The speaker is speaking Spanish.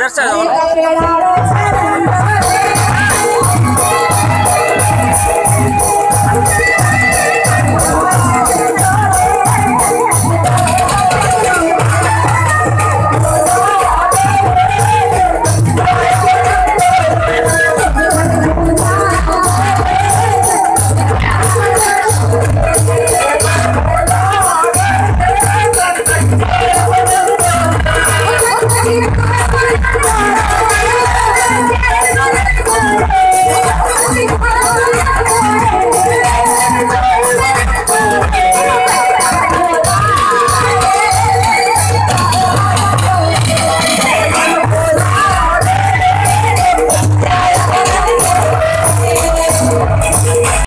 perderse.